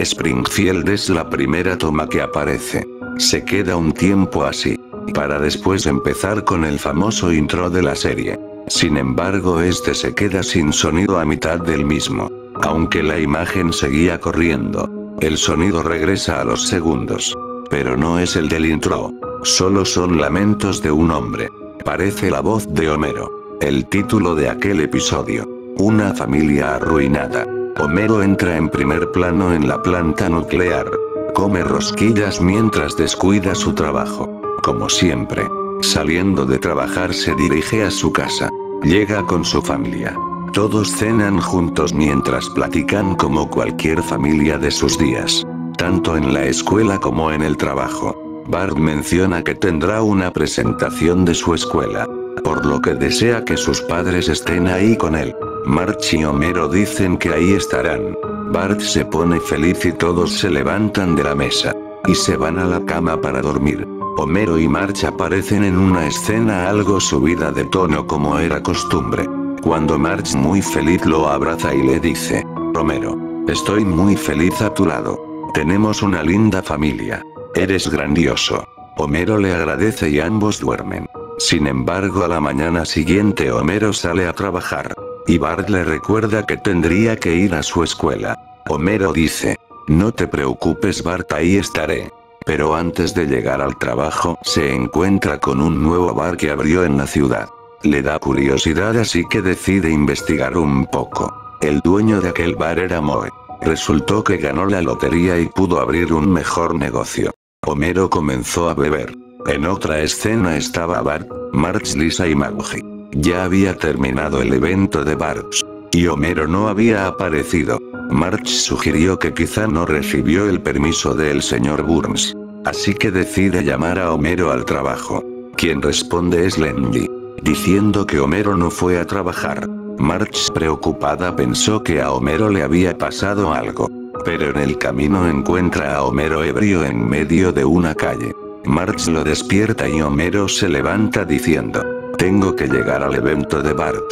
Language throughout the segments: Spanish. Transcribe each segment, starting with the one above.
Springfield es la primera toma que aparece. Se queda un tiempo así. Para después empezar con el famoso intro de la serie. Sin embargo este se queda sin sonido a mitad del mismo. Aunque la imagen seguía corriendo. El sonido regresa a los segundos. Pero no es el del intro. Solo son lamentos de un hombre. Parece la voz de Homero. El título de aquel episodio. Una familia arruinada. Homero entra en primer plano en la planta nuclear. Come rosquillas mientras descuida su trabajo. Como siempre. Saliendo de trabajar se dirige a su casa. Llega con su familia. Todos cenan juntos mientras platican como cualquier familia de sus días. Tanto en la escuela como en el trabajo. Bart menciona que tendrá una presentación de su escuela. Por lo que desea que sus padres estén ahí con él. March y Homero dicen que ahí estarán. Bart se pone feliz y todos se levantan de la mesa. Y se van a la cama para dormir. Homero y March aparecen en una escena algo subida de tono como era costumbre. Cuando March muy feliz lo abraza y le dice, Homero, estoy muy feliz a tu lado. Tenemos una linda familia. Eres grandioso. Homero le agradece y ambos duermen. Sin embargo a la mañana siguiente Homero sale a trabajar. Y Bart le recuerda que tendría que ir a su escuela. Homero dice, no te preocupes Bart ahí estaré. Pero antes de llegar al trabajo, se encuentra con un nuevo bar que abrió en la ciudad. Le da curiosidad así que decide investigar un poco. El dueño de aquel bar era Moe. Resultó que ganó la lotería y pudo abrir un mejor negocio. Homero comenzó a beber. En otra escena estaba Bart, Marge Lisa y Maggie. Ya había terminado el evento de Bart. Y Homero no había aparecido. Marge sugirió que quizá no recibió el permiso del señor Burns. Así que decide llamar a Homero al trabajo. Quien responde es Lendy. Diciendo que Homero no fue a trabajar. Marge preocupada pensó que a Homero le había pasado algo. Pero en el camino encuentra a Homero ebrio en medio de una calle. Marge lo despierta y Homero se levanta diciendo, tengo que llegar al evento de Bart.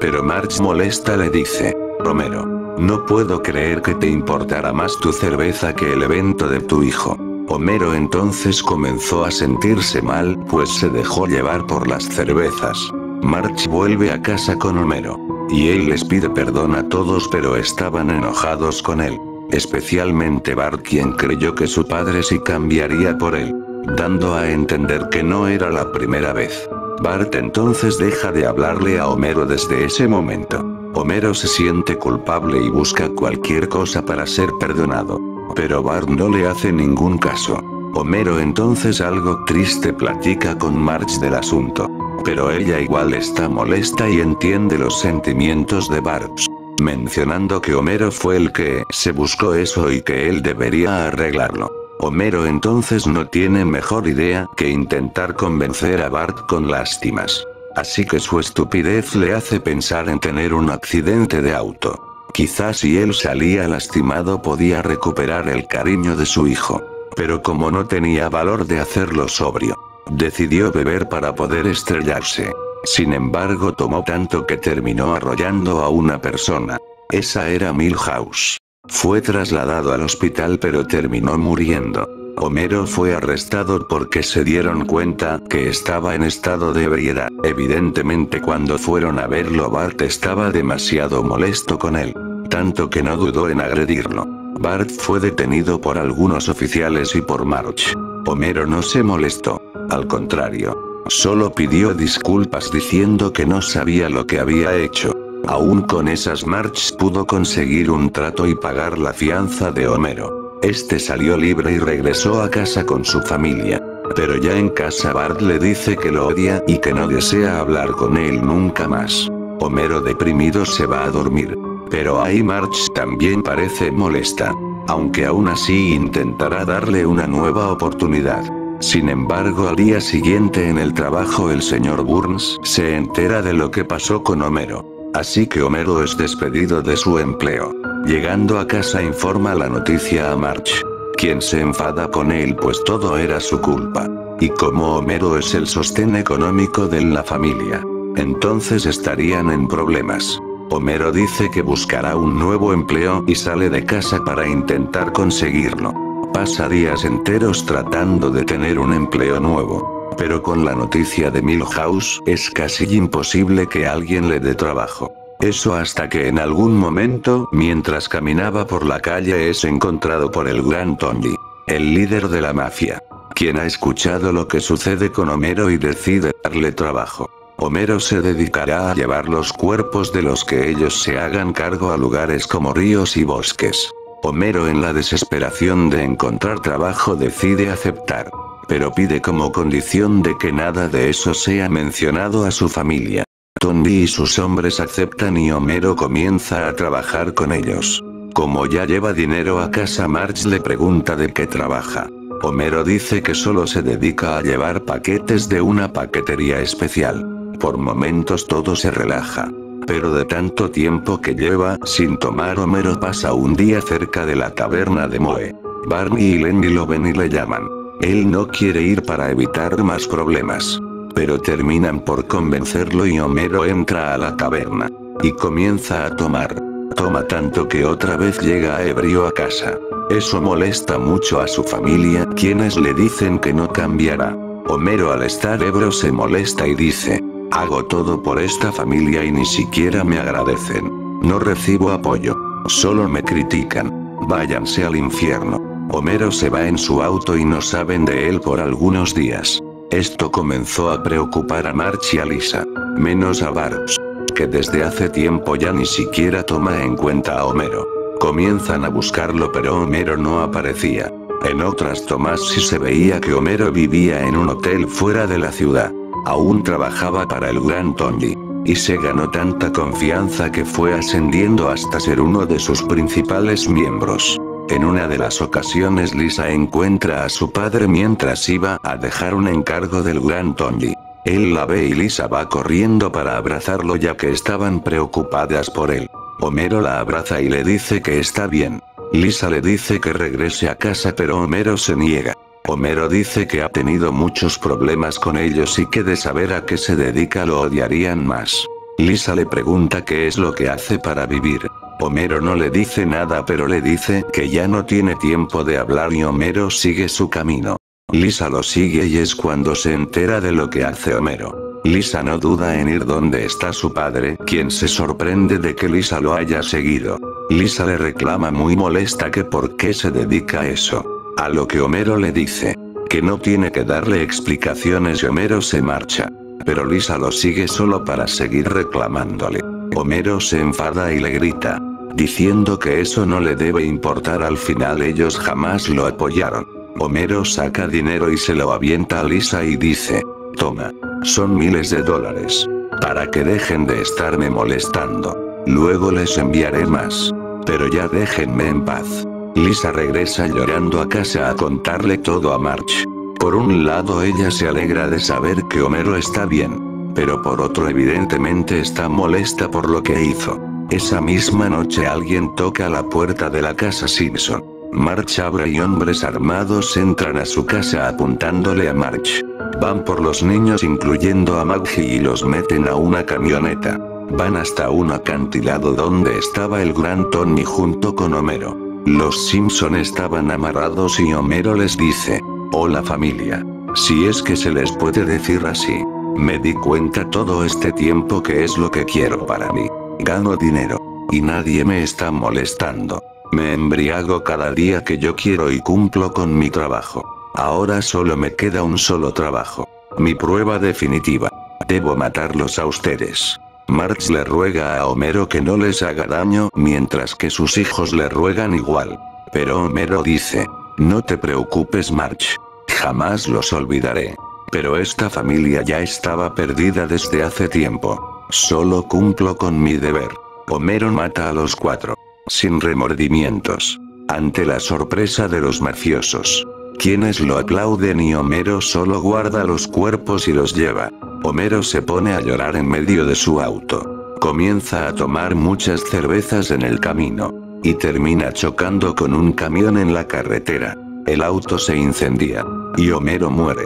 Pero Marge molesta le dice, Homero, no puedo creer que te importara más tu cerveza que el evento de tu hijo. Homero entonces comenzó a sentirse mal, pues se dejó llevar por las cervezas. Marge vuelve a casa con Homero. Y él les pide perdón a todos pero estaban enojados con él. Especialmente Bart quien creyó que su padre sí cambiaría por él. Dando a entender que no era la primera vez. Bart entonces deja de hablarle a Homero desde ese momento. Homero se siente culpable y busca cualquier cosa para ser perdonado. Pero Bart no le hace ningún caso. Homero entonces algo triste platica con Marge del asunto. Pero ella igual está molesta y entiende los sentimientos de Bart. Mencionando que Homero fue el que se buscó eso y que él debería arreglarlo. Homero entonces no tiene mejor idea que intentar convencer a Bart con lástimas. Así que su estupidez le hace pensar en tener un accidente de auto. Quizás si él salía lastimado podía recuperar el cariño de su hijo. Pero como no tenía valor de hacerlo sobrio, decidió beber para poder estrellarse. Sin embargo tomó tanto que terminó arrollando a una persona. Esa era Milhouse. Fue trasladado al hospital pero terminó muriendo. Homero fue arrestado porque se dieron cuenta que estaba en estado de ebriedad. Evidentemente cuando fueron a verlo Bart estaba demasiado molesto con él. Tanto que no dudó en agredirlo. Bart fue detenido por algunos oficiales y por March. Homero no se molestó. Al contrario. Solo pidió disculpas diciendo que no sabía lo que había hecho. Aún con esas March pudo conseguir un trato y pagar la fianza de Homero. Este salió libre y regresó a casa con su familia. Pero ya en casa Bart le dice que lo odia y que no desea hablar con él nunca más. Homero deprimido se va a dormir. Pero ahí March también parece molesta. Aunque aún así intentará darle una nueva oportunidad. Sin embargo al día siguiente en el trabajo el señor Burns se entera de lo que pasó con Homero. Así que Homero es despedido de su empleo. Llegando a casa informa la noticia a March. Quien se enfada con él pues todo era su culpa. Y como Homero es el sostén económico de la familia. Entonces estarían en problemas. Homero dice que buscará un nuevo empleo y sale de casa para intentar conseguirlo. Pasa días enteros tratando de tener un empleo nuevo. Pero con la noticia de Milhouse es casi imposible que alguien le dé trabajo. Eso hasta que en algún momento, mientras caminaba por la calle es encontrado por el gran Tony, el líder de la mafia, quien ha escuchado lo que sucede con Homero y decide darle trabajo. Homero se dedicará a llevar los cuerpos de los que ellos se hagan cargo a lugares como ríos y bosques. Homero en la desesperación de encontrar trabajo decide aceptar. Pero pide como condición de que nada de eso sea mencionado a su familia. Tony y sus hombres aceptan y Homero comienza a trabajar con ellos. Como ya lleva dinero a casa Marge le pregunta de qué trabaja. Homero dice que solo se dedica a llevar paquetes de una paquetería especial. Por momentos todo se relaja. Pero de tanto tiempo que lleva sin tomar Homero pasa un día cerca de la taberna de Moe. Barney y Lenny lo ven y le llaman. Él no quiere ir para evitar más problemas. Pero terminan por convencerlo y Homero entra a la taberna. Y comienza a tomar. Toma tanto que otra vez llega ebrio a casa. Eso molesta mucho a su familia, quienes le dicen que no cambiará. Homero al estar ebrio se molesta y dice, Hago todo por esta familia y ni siquiera me agradecen. No recibo apoyo. Solo me critican. Váyanse al infierno. Homero se va en su auto y no saben de él por algunos días. Esto comenzó a preocupar a March y a Lisa. Menos a Barbs. Que desde hace tiempo ya ni siquiera toma en cuenta a Homero. Comienzan a buscarlo pero Homero no aparecía. En otras tomas sí se veía que Homero vivía en un hotel fuera de la ciudad. Aún trabajaba para el Gran Tony. Y se ganó tanta confianza que fue ascendiendo hasta ser uno de sus principales miembros. En una de las ocasiones Lisa encuentra a su padre mientras iba a dejar un encargo del Gran Tony. Él la ve y Lisa va corriendo para abrazarlo ya que estaban preocupadas por él. Homero la abraza y le dice que está bien. Lisa le dice que regrese a casa pero Homero se niega. Homero dice que ha tenido muchos problemas con ellos y que de saber a qué se dedica lo odiarían más. Lisa le pregunta qué es lo que hace para vivir. Homero no le dice nada pero le dice que ya no tiene tiempo de hablar y Homero sigue su camino. Lisa lo sigue y es cuando se entera de lo que hace Homero. Lisa no duda en ir donde está su padre, quien se sorprende de que Lisa lo haya seguido. Lisa le reclama muy molesta que por qué se dedica a eso. A lo que Homero le dice. Que no tiene que darle explicaciones y Homero se marcha. Pero Lisa lo sigue solo para seguir reclamándole. Homero se enfada y le grita. Diciendo que eso no le debe importar al final ellos jamás lo apoyaron. Homero saca dinero y se lo avienta a Lisa y dice. Toma. Son miles de dólares. Para que dejen de estarme molestando. Luego les enviaré más. Pero ya déjenme en paz. Lisa regresa llorando a casa a contarle todo a March. Por un lado ella se alegra de saber que Homero está bien. Pero por otro evidentemente está molesta por lo que hizo. Esa misma noche alguien toca la puerta de la casa Simpson. March abre y hombres armados entran a su casa apuntándole a March. Van por los niños incluyendo a Maggie y los meten a una camioneta. Van hasta un acantilado donde estaba el gran Tony junto con Homero. Los Simpson estaban amarrados y Homero les dice, hola familia. Si es que se les puede decir así. Me di cuenta todo este tiempo que es lo que quiero para mí. Gano dinero. Y nadie me está molestando. Me embriago cada día que yo quiero y cumplo con mi trabajo. Ahora solo me queda un solo trabajo. Mi prueba definitiva. Debo matarlos a ustedes. Marx le ruega a Homero que no les haga daño, mientras que sus hijos le ruegan igual. Pero Homero dice, no te preocupes March. Jamás los olvidaré. Pero esta familia ya estaba perdida desde hace tiempo. Solo cumplo con mi deber. Homero mata a los cuatro. Sin remordimientos. Ante la sorpresa de los mafiosos. Quienes lo aplauden y Homero solo guarda los cuerpos y los lleva. Homero se pone a llorar en medio de su auto. Comienza a tomar muchas cervezas en el camino. Y termina chocando con un camión en la carretera. El auto se incendia. Y Homero muere.